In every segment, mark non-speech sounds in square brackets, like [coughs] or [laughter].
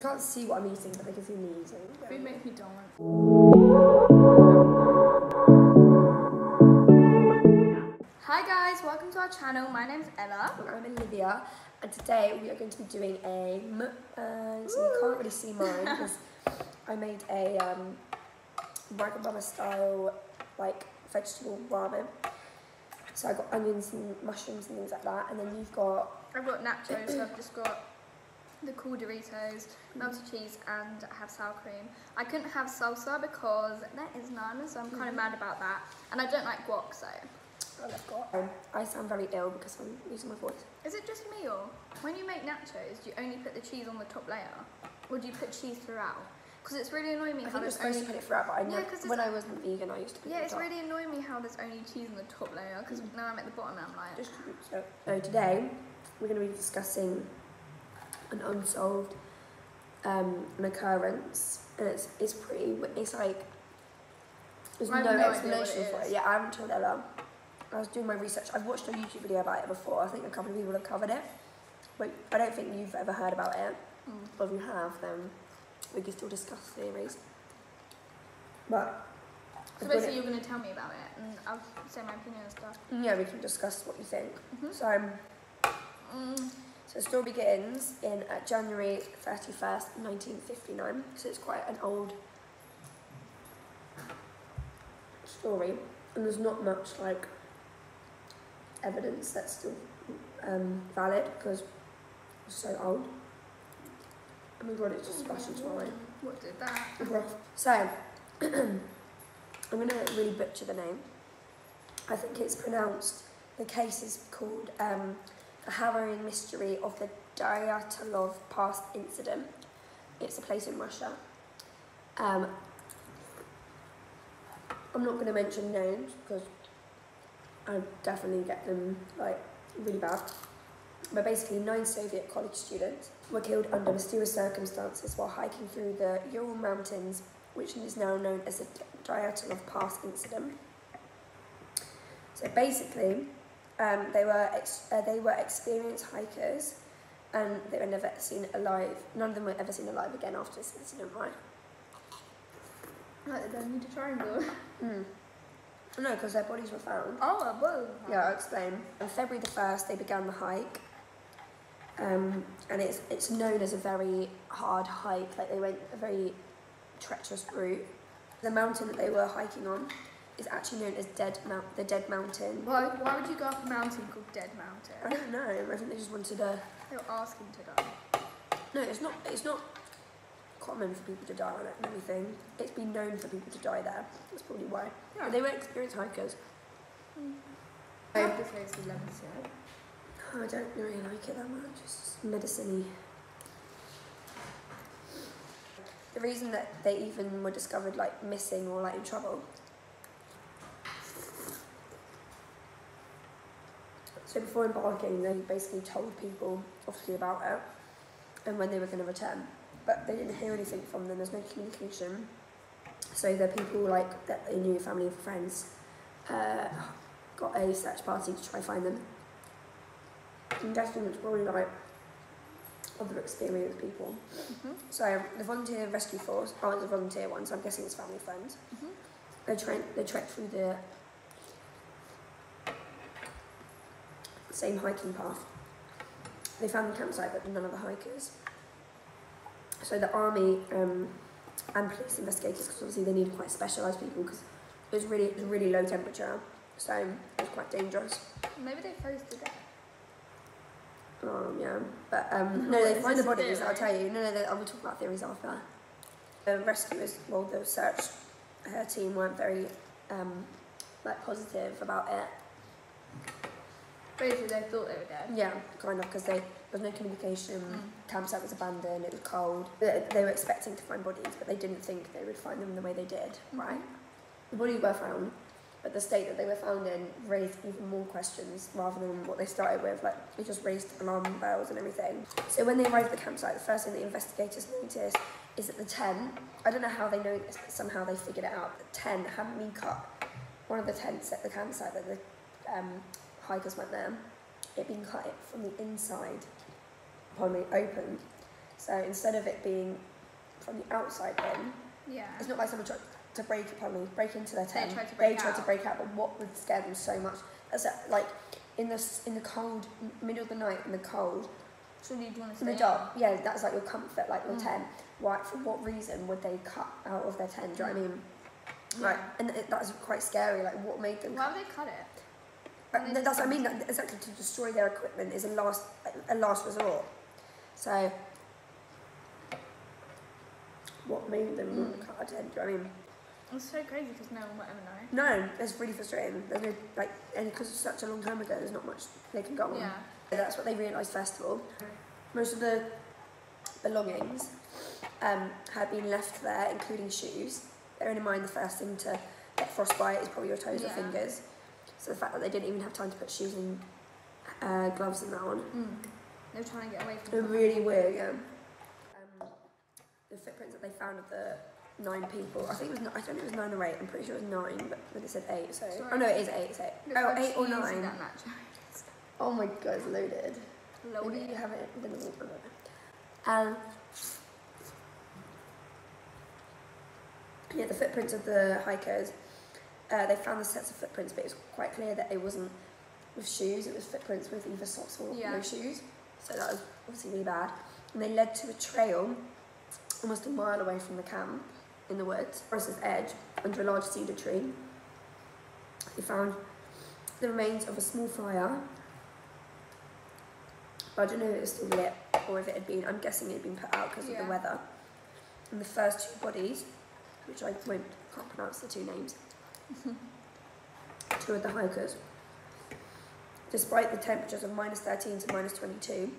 can't see what I'm eating, but they can see me eating. Food makes me dumb. Hi guys, welcome to our channel. My name's Ella. I'm Olivia, and today we are going to be doing a mukbang. So you can't really see mine because I made a um, Wagamama style like vegetable ramen. So I got onions and mushrooms and things like that, and then you've got I've got nachos, so I've just got the cool Doritos, melted cheese, and I have sour cream. I couldn't have salsa because there is none, so I'm kind of mad about that. And I don't like guac, so. I've got. Um, I sound very ill because I'm losing my voice. Is it just me or when you make nachos, do you only put the cheese on the top layer, or do you put cheese throughout? Because it's really annoying me I how think you're there's supposed only to put it throughout, but I Yeah, never, 'cause when I wasn't vegan, I used to put yeah, it it's top. really annoying me how there's only cheese on the top layer. Because now I'm at the bottom and I'm like, distribute. So, so today we're going to be discussing an unsolved um, an occurrence, and it's it's pretty. It's like there's no, no explanation it for it. Yeah, I haven't told Ella. I was doing my research. I've watched a YouTube video about it before. I think a couple of people have covered it. But I don't think you've ever heard about it. mm. But if you have, then we can still discuss theories. But so basically you're going to tell me about it, and I'll say my opinion and stuff. yeah, we can discuss what you think. Mhm. So. Um, Mm. So the story begins in uh, January 31st, 1959. So it's quite an old story, and there's not much like evidence that's still um, valid because it's so old. Oh my god, it's just splashing to my What did that? So [clears throat] I'm gonna really butcher the name. I think it's pronounced. The case is called um, the harrowing mystery of the Dyatlov Pass incident. It's a place in Russia. Um, I'm not going to mention names because I definitely get them like really bad. But basically, nine Soviet college students were killed under mysterious circumstances while hiking through the Ural Mountains, which is now known as the Dyatlov Pass incident. So basically, um, they were ex- uh, they were experienced hikers, and they were never seen alive. None of them were ever seen alive again after this incident, right? Like the a Triangle. Mm. No, because their bodies were found. Oh, whoa. Yeah, I'll explain. On February the first, they began the hike, um, and it's it's known as a very hard hike. Like they went a very treacherous route. The mountain that they were hiking on is actually known as Dead Mount, the Dead Mountain. Why, why would you go up a mountain called Dead Mountain? I don't know. I think they just wanted to. They were asking to die. No, it's not. It's not common for people to die on it and everything. It's been known for people to die there. That's probably why. Yeah. But they were experienced hikers. Mm-hmm. I have to say it's lemon oh, syrup. I don't really like it that much. It's just medicine The reason that they even were discovered like missing or like in trouble. So before embarking, they basically told people obviously about it and when they were going to return, but they didn't hear anything from them. There's no communication. So the people like that they knew, family and friends, uh, got a search party to try find them. I'm guessing it's probably like other experienced people. Mm-hmm. So the volunteer rescue force, oh, it's a volunteer one, so I'm guessing it's family friends. Mhm. They tre- they trekked through the same hiking path. They found the campsite, but none of the hikers. So the army um, and police investigators, because obviously they needed quite specialised people, because it was really it was really low temperature, so it was quite dangerous. Maybe they froze to death. Um, yeah, but um, [laughs] No, they find the bodies. I'll tell you. No, no, they, I will talk about theories after. The rescuers, well, the search her team weren't very um, like positive about it. Basically, they thought they were dead. Yeah, kind of, because they there was no communication. Mm. Campsite was abandoned. It was cold. They, they were expecting to find bodies, but they didn't think they would find them the way they did. Right. The bodies were found, but the state that they were found in raised even more questions rather than what they started with. Like it just raised alarm bells and everything. So when they arrived at the campsite, the first thing the investigators noticed is that the tent. I don't know how they know this, but somehow they figured it out. The tent hadn't been cut. One of the tents at the campsite that the um, hikers went there, it been cut from the inside. Pardon me, open. So instead of it being from the outside in, Yeah. it's not like someone tried to break upon me, break into their tent. tried to they break tried to break out, but what would scare them so much? That's that, like in the in the cold middle of the night in the cold So you'd want to in the dark. Yeah, that's like your comfort, like your Mm. tent. Why? For what reason would they cut out of their tent? Do you know what I mean? in? Right, and it, that's quite scary. Like what made them? Why would they cut it? That's what I mean. That exactly to destroy their equipment is a last a last resort. So, what made them want to Mm. cut a tent? Do you know what I mean? It's so crazy because no one will ever know. No, it's really frustrating. There's no like, and because it's such a long time ago, there's not much they can go on. Yeah. That's what they realised first of all. Most of the belongings um, had been left there, including shoes. Bearing in mind the first thing to get frostbite is probably your toes or fingers. So the fact that they didn't even have time to put shoes and uh, gloves and that one. Mm. They're trying to get away from They're really weird, yeah. Um, the footprints that they found of the nine people, I think it was, I don't know it was nine or eight, I'm pretty sure it was nine, but then it said eight, so. Sorry. Oh no, it is eight, it's eight. Look Oh, eight or nine. That match. Oh my god, it's loaded. Load Maybe you have it within the water. Um, yeah, the footprints of the hikers, uh, they found the sets of footprints, but it was quite clear that it wasn't with shoes, it was footprints with either socks or Yeah. no shoes. So that was obviously really bad. And they led to a trail almost a mile away from the camp in the woods, forest's edge, under a large cedar tree. They found the remains of a small fire but I don't know if it was still lit or if it had been, I'm guessing it had been put out because of the weather. And the first two bodies, which I won't, can't pronounce the two names, [laughs] two of the hikers, despite the temperatures of minus 13 to minus 22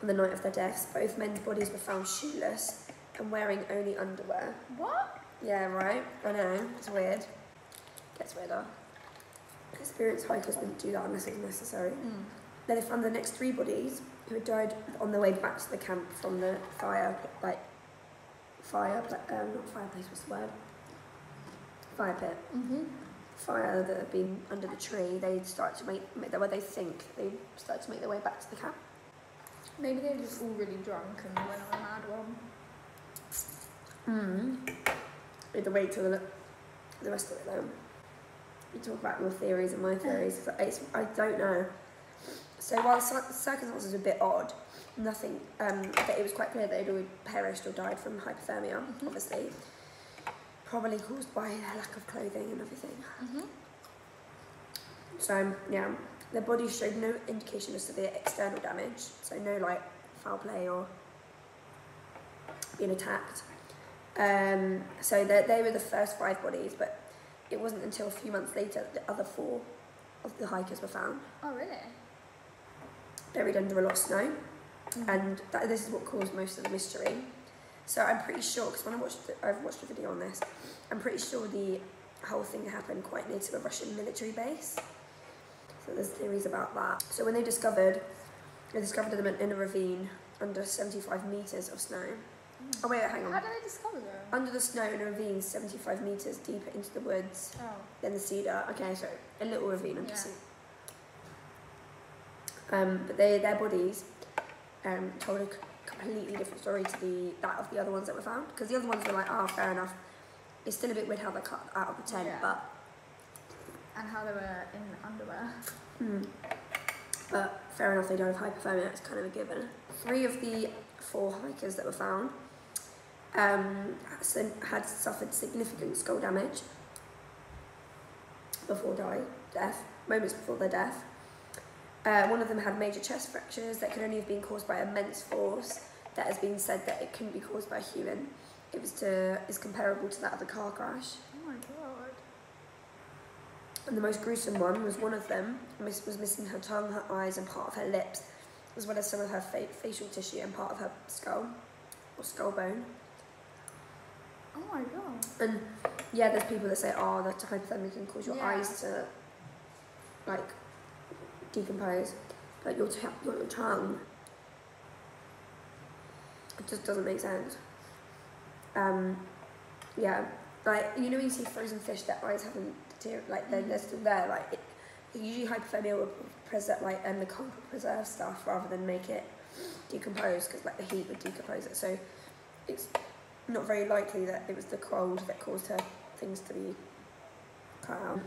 on the night of their deaths, both men's bodies were found shoeless and wearing only underwear. What? Yeah, right? I know, it's weird. Gets weirder. Experienced hikers wouldn't do that unless it was necessary. Mm. Then they found the next three bodies who had died on their way back to the camp from the fire, like fire, pla- um, not fireplace, what's the word? Fire pit. Mm-hmm. Fire that had been under the tree. They start to make, make where they think they start to make their way back to the camp. Maybe they were just all really drunk and went on a mad one. Mm. We had to wait till the, the rest of it though. You talk about your theories and my theories. It's, I don't know. So while the circumstances are a bit odd, nothing. Um, but it was quite clear that they'd already perished or died from hypothermia, Mhm. obviously, probably caused by their lack of clothing and everything. Mm-hmm. So yeah, their bodies showed no indication of severe external damage, so no like foul play or being attacked. Um, so they, they were the first five bodies, but it wasn't until a few months later that the other four of the hikers were found, Oh, really? buried under a lot of snow, Mhm. and that, this is what caused most of the mystery. So I'm pretty sure, because when I watched, the, I've watched a video on this, I'm pretty sure the whole thing happened quite near to a Russian military base. So there's theories about that. So when they discovered, they discovered them in a ravine under 75 meters of snow. Oh wait, hang on. How did they discover them? Under the snow in a ravine 75 meters deeper into the woods Oh. than the cedar. Okay, so a little ravine under Yeah. sea. Um, but they, their bodies um, told a completely different story to the that of the other ones that were found. Because the other ones were like, oh, fair enough. It's still a bit weird how they're cut out of the tent, Yeah. but And how they were in underwear. Hmm. But fair enough, they died of hypothermia, it's kind of a given. Three of the four hikers that were found um, had- had suffered significant skull damage before die, death, moments before their death. Uh, one of them had major chest fractures that could only have been caused by immense force that has been said that it couldn't be caused by a human. It was to is comparable to that of a car crash. Oh my god. And the most gruesome one was one of them miss- was missing her tongue, her eyes, and part of her lips, as well as some of her fa- facial tissue and part of her skull or skull bone. Oh my god. And yeah, there's people that say, oh, that hypothermia can cause your Yeah. eyes to like decompose, but your, your tongue. It just doesn't make sense. Um, yeah, like you know when you see frozen fish, their eyes haven't deteriorated, like they're, they're still there. Like it, usually hypothermia will preserve, like and the cold will preserve stuff rather than make it decompose because like the heat would decompose it. So it's not very likely that it was the cold that caused her things to be cut out.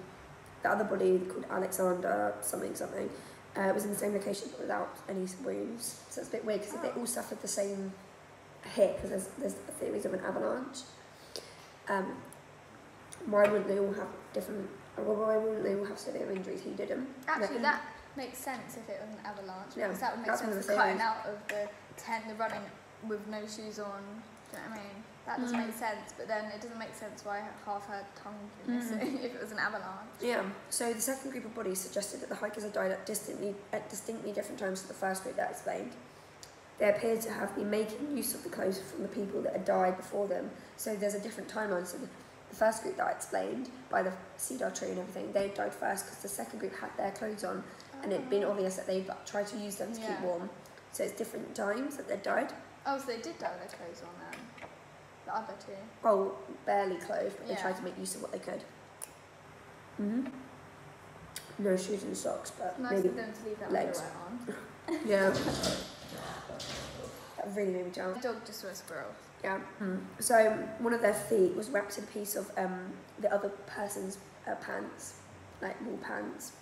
The other body called Alexander something something uh, was in the same location but without any wounds. So it's a bit weird because they all suffered the same hit because there's, there's theories of an avalanche. Um, why wouldn't they all have different? Why wouldn't they all have severe injuries? He didn't. Actually, No. that makes sense if it was an avalanche. Yeah, because that would make sense. The cutting out of the tent, the running with no shoes on. Do you know what I mean? That does Mm. make sense, but then it doesn't make sense why half her tongue would be Mm. missing [laughs] if it was an avalanche. Yeah. So the second group of bodies suggested that the hikers had died at distinctly at distinctly different times to the first group that explained. They appear to have been making use of the clothes from the people that had died before them. So there's a different timeline. So the, the first group that I explained by the cedar tree and everything, they died first because the second group had their clothes on, and it'd been obvious that they'd tried to use them to Yeah. keep warm. So it's different times that they died. Oh, so they did dye their clothes on then. The other two. Well, barely clothed, but they tried to make use of what they could. hmm No shoes and socks, but Nice maybe of them to leave that legs. on. [laughs] Yeah. [laughs] that really made me The dog just saw a squirrel. Yeah. So one of their feet was wrapped in a piece of um, the other person's uh, pants, like wool pants,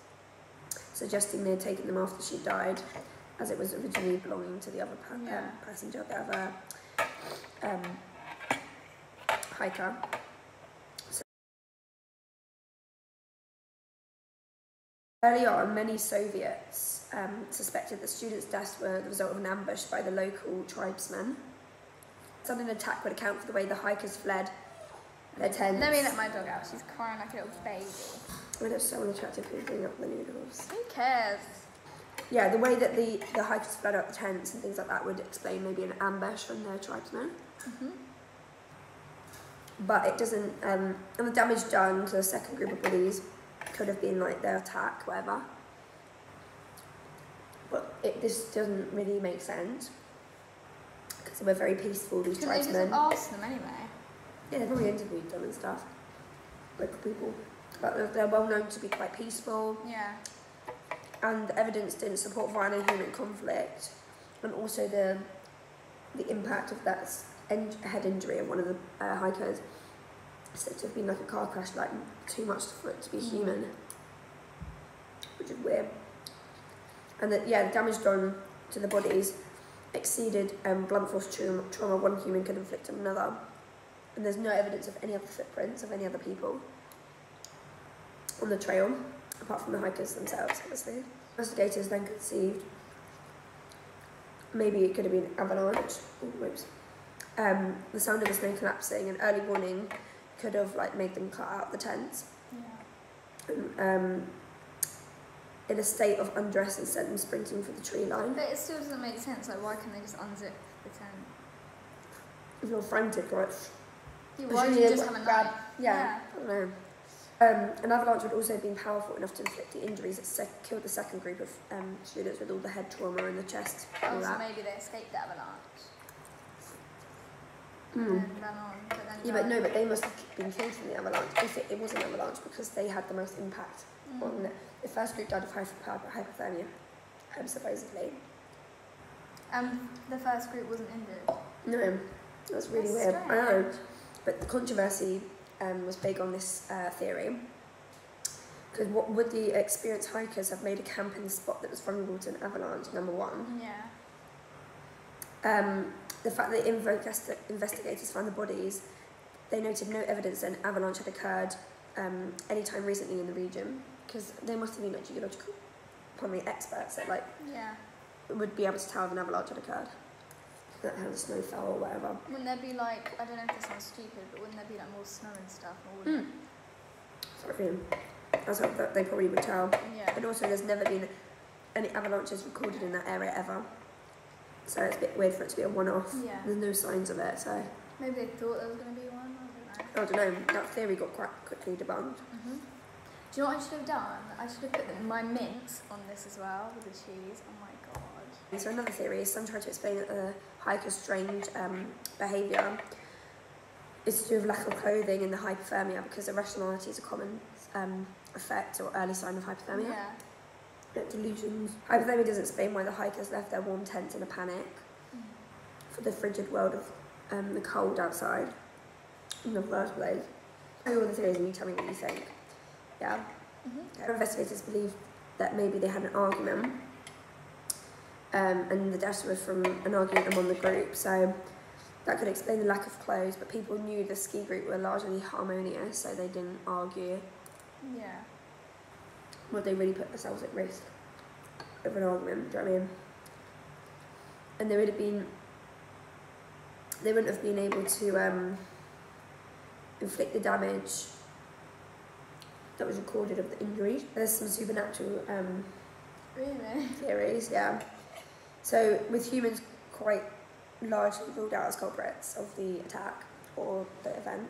suggesting they had taken them after she died, as it was originally belonging to the other pa- Yeah. um, passenger, the other um, hiker. Early on, many Soviets um, suspected that students' deaths were the result of an ambush by the local tribesmen. Sudden attack would account for the way the hikers fled their tents. Let me let my dog out. She's crying like a little baby. Oh, there's so unattractive people bringing up the noodles. Who cares? Yeah, the way that the, the hikers fled out the tents and things like that would explain maybe an ambush from their tribesmen. hmm But it doesn't, um, and the damage done to the second group of bodies could have been like their attack, whatever. But it, this doesn't really make sense. Because they were very peaceful, these Because they just tribesmen. asked them anyway. Yeah, they probably interviewed them and stuff. Local people. But they're, well known to be quite peaceful. Yeah. and the evidence didn't support violent human conflict, and also the the impact of that head injury of one of the uh, hikers said to have been like a car crash, like too much for it to be human, which is weird. And that yeah, the damage done to the bodies exceeded um, blunt force trauma, trauma one human could inflict on another, and there's no evidence of any other footprints of any other people on the trail apart from the hikers themselves, obviously. Investigators then conceived maybe it could have been avalanche. Ooh. Um, the sound of the snow collapsing and early warning could have like made them cut out the tents. Yeah. Um, in a state of undress and sent them sprinting for the tree line. But it still doesn't make sense. Like, why can't they just unzip the tent? If you're frantic, right? Yeah, why do you just would have a grab- knife? Yeah, I don't know. Um, an avalanche would also have been powerful enough to inflict the injuries that sec- killed the second group of um, students with all the head trauma in the chest. Oh, so maybe they escaped the avalanche. And then ran on, but then Yeah, but no, but they must have been killed from the avalanche if it, it was an avalanche because they had the most impact Mm. on it. The first group died of hypo- hypothermia, um, supposedly. And the first group wasn't injured. No, that's really That's weird. I know. But the controversy um, was big on this uh, theory. Because what would the experienced hikers have made a camp in the spot that was vulnerable to an avalanche? Number one. Yeah. Um, the fact that investi- investigators found the bodies, they noted no evidence that an avalanche had occurred um, any time recently in the region. Because they must have been like geological, probably experts that like Yeah. would be able to tell if an avalanche had occurred. That had snow fell or whatever. Wouldn't there be like, I don't know if this sounds stupid, but wouldn't there be like more snow and stuff? Or wouldn't Sorry, that's what that they probably would tell. Yeah. And also, there's never been any avalanches recorded in that area ever. So it's a bit weird for it to be a one-off. Yeah. There's no signs of it, so Maybe they thought there was going to be one. I don't know. I don't know. That theory got quite quickly debunked. hmm Do you know what I should have done? I should have put my mint on this as well with the cheese. Oh my god. So another theory is some try to explain that the hiker's strange um, behaviour is to do with lack of clothing and the hypothermia because irrationality is a common um, effect or early sign of hypothermia. Yeah. Like delusions. Hypothermia doesn't explain why the hikers left their warm tents in a panic for the frigid world of um, the cold outside in the first place. Tell you all the theories and you tell me what you think. Yeah. Mhm. Investigators believe that maybe they had an argument um, and the deaths were from an argument among the group. So that could explain the lack of clothes, but people knew the ski group were largely harmonious, so they didn't argue. Yeah. Would they really put themselves at risk of an argument? Do you know what I mean? And they would have been, they wouldn't have been able to um, inflict the damage that was recorded of the injuries. There's some supernatural um, Really? theories, yeah. So with humans quite largely ruled out as culprits of the attack or the event,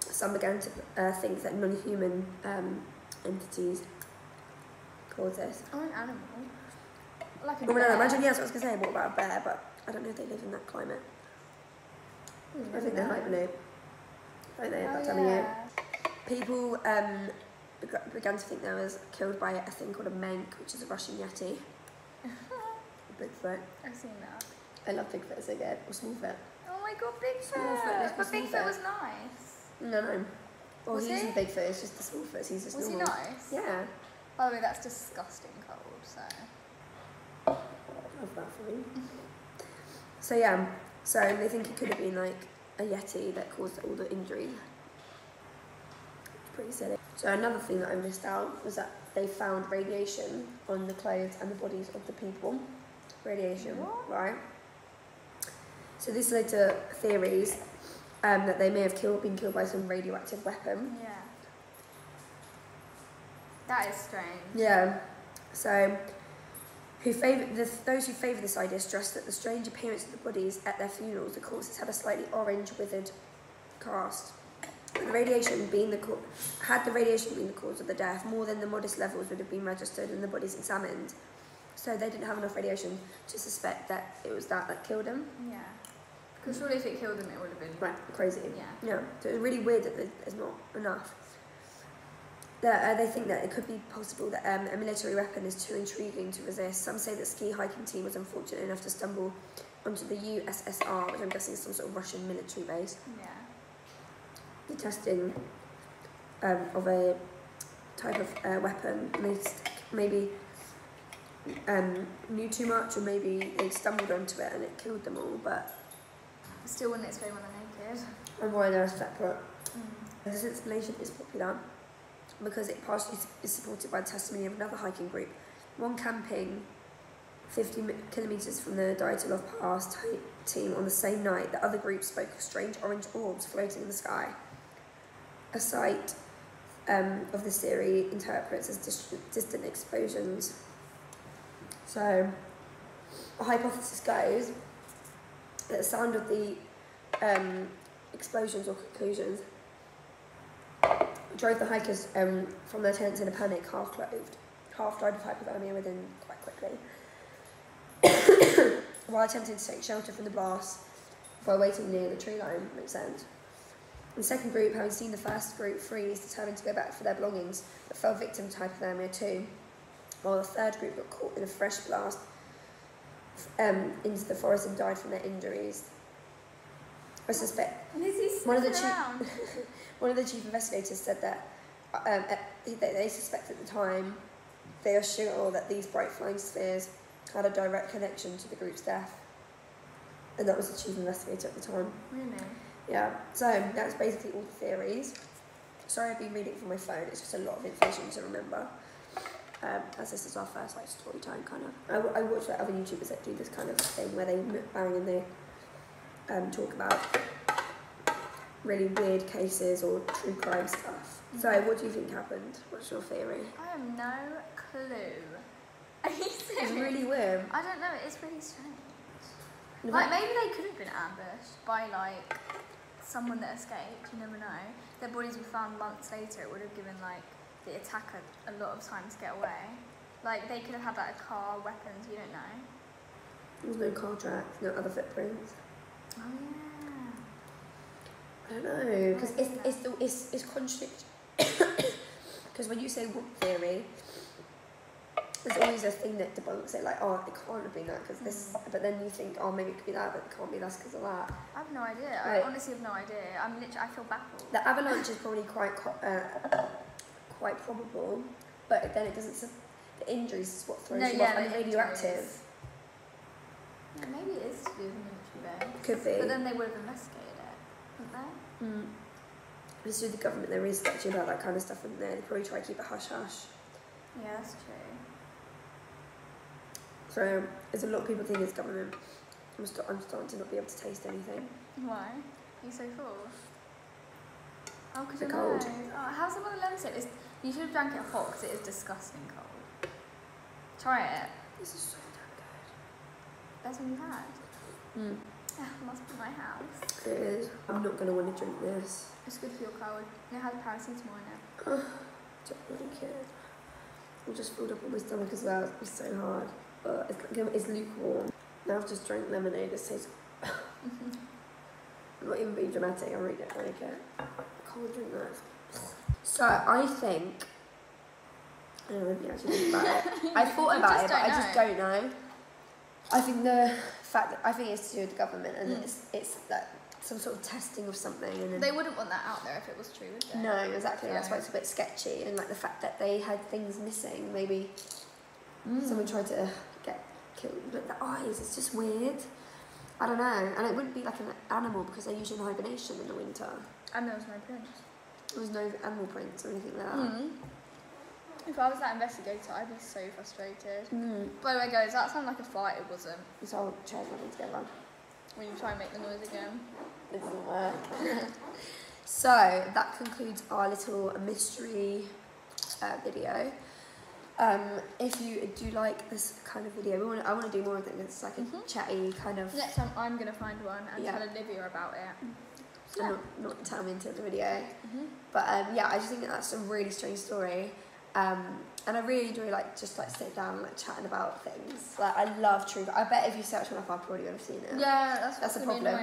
some began to uh, think that non-human um, entities caused this. Or an animal. Like a Well, no, bear. imagine, yes, I was going to say, what about a bear? But I don't know if they live in that climate. I think they're hibernate. Don't they, at that Oh, time of year? yeah. People um, beg- began to think they was killed by a thing called a menk, which is a Russian yeti. [laughs] Bigfoot. I've seen that. I love Bigfoot so good. Or Smallfoot. Oh my god, Bigfoot! Smallfoot, But Bigfoot was nice. No, no. Well, Was he he? isn't Bigfoot, it's just the Smallfoot. He's just Was he normal. nice? Yeah. By the way, that's disgusting cold, so. Love that for me. So yeah, so they think it could have been like a yeti that caused all the injury. Pretty silly. So another thing that I missed out was that they found radiation on the clothes and the bodies of the people. Radiation, What? right? So this led to theories um, that they may have killed, been killed by some radioactive weapon. Yeah. That is strange. Yeah. So, who favor the, those who favour this idea stress that the strange appearance of the bodies at their funerals, the corpses had a slightly orange, withered cast. The radiation being the had the radiation been the cause of the death, more than the modest levels would have been registered and the bodies examined. So they didn't have enough radiation to suspect that it was that that killed them. Yeah. Because surely if it killed them, it would have been. Right, crazy. Yeah. Yeah, so it's really weird that there's not enough. That, uh, they think that it could be possible that um, a military weapon is too intriguing to resist. Some say that ski hiking team was unfortunate enough to stumble onto the USSR, which I'm guessing is some sort of Russian military base, Yeah. the testing um, of a type of uh, weapon. They maybe um, knew too much, or maybe they stumbled onto it and it killed them all. But Still wouldn't explain when they're naked. and why they're separate. Mm. This explanation is popular because it partially is supported by the testimony of another hiking group. One camping 50 kilometres from the Dyatlov Pass team on the same night, the other group spoke of strange orange orbs floating in the sky. A sight um, of this theory interprets as dis- distant explosions. So, a hypothesis goes the sound of the um, explosions or conclusions drove the hikers um, from their tents in a panic, half clothed. Half died of hypothermia within quite quickly. [coughs] While attempting to take shelter from the blast while waiting near the tree line, makes sense. The second group, having seen the first group freeze, determined to go back for their belongings, but fell victim to hypothermia too. While the third group got caught in a fresh blast um, into the forest and died from their injuries. I suspect And is he One of the sniffing chi- around? [laughs] one of the chief investigators said that um, uh, they, they suspect at the time they are sure that these bright flying spheres had a direct connection to the group's death. And that was the chief investigator at the time. Really? Yeah, so that's basically all the theories. Sorry, I've been reading from my phone. It's just a lot of information to remember. Um, as this is our first like story time kind of. I watch like, other YouTubers that do this kind of thing where they bang and they um, talk about really weird cases or true crime stuff. So, what do you think happened? What's your theory? I have no clue. [laughs] It's really weird. I don't know, it's really strange. Like maybe they could have been ambushed by like someone that escaped. You never know. Their bodies were found months later. It would have given like the attacker a lot of time to get away. Like they could have had like a car, weapons. You don't know. There's no car tracks, no other footprints. Oh yeah. I don't know because it's it's the it's it's contradict. Because [coughs] when you say warp theory, there's always a thing that debunks it, like, oh, it can't have been that because this, Mm. but then you think, oh, maybe it could be that, but it can't be that because of that. I have no idea. I honestly have no idea. I'm literally, I feel baffled. The avalanche is probably quite co- uh, quite probable, but then it doesn't. su- The injuries is what throws No, you yeah, off, and the radioactive. Yeah, maybe it is to do with military base. could be. But then they would have investigated it, wouldn't they? Mm. It's through the government. There is actually about that kind of stuff in there. They probably try to keep it hush hush. Yeah, that's true. So there's a lot of people think it's government. I'm, st- I'm starting to not be able to taste anything. Why? Are you so full? Oh, because The you're cold. Oh, how's it with a lemon sip? You should have drank it hot because it is disgusting cold. Try it. This is so damn good. That's what you've had. good. Yeah, must be my house. It is. I'm not gonna want to drink this. It's good for your cold. It has paracetamol in it. Don't really care. I'm just filled up on my stomach as well. It's so hard, but it's, it's lukewarm. Now I've just drank lemonade. It tastes. I'm [laughs] [laughs] not even being dramatic. I really don't like it. I can't drink that. So I think. I don't know if actually think about it. [laughs] I thought about it, but I just know. don't know. I think the fact that I think it's to do with the government and Mm. it's it's that some sort of testing of something and They wouldn't want that out there if it was true, would they? no, exactly. That's why it's a bit sketchy, and like the fact that they had things missing. Maybe someone tried to get killed, but the eyes. It's just weird. I don't know, and it wouldn't be like an animal because they're usually in hibernation in the winter. And there was no prints. There was no animal prints or anything like that. Mm. If I was that investigator, I'd be so frustrated. Mm. By the way, guys, that sounded like a fight. It wasn't. This whole chair's rubbing together. When you try and make the noise again. It doesn't work. so that concludes our little mystery uh, video. Um, if you do like this kind of video, we want I want to do more of it. It's like a Mhm. chatty kind of, Next time, I'm gonna find one and Yeah. tell Olivia about it. And not, not tell me until the video. Mm-hmm. But um, yeah, I just think that that's a really strange story. Um, and I really enjoy like just like sit down and like chatting about things. Like I love true. I bet if you search one up, I probably would have seen it. Yeah, that's, That's a problem.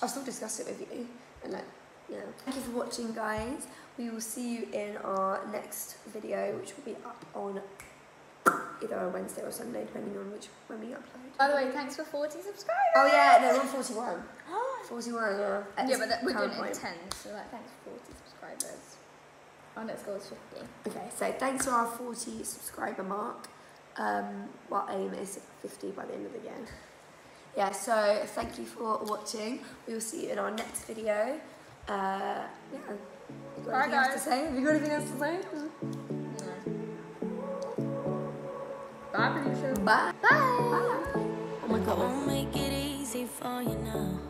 I'll still discuss it with you. And like, yeah. Thank you for watching, guys. We will see you in our next video, which will be up on either a Wednesday or Sunday, depending on which when we upload. By the way, thanks for 40 subscribers. Oh yeah, no, we're [gasps] [gasps] on 41. 41, yeah. At yeah, this but that, we're doing it in 10, so like, thanks for 40 subscribers. Our next goal is 50. Okay, so thanks to our 40 subscriber mark. Um, our aim is 50 by the end of the year. Yeah, so thank you for watching. We will see you in our next video. Uh, yeah. Bye, guys. to say? Have you got anything else to say? Bye, producer. Bye. Bye. Bye. Oh my god. Won't make it easy for you now.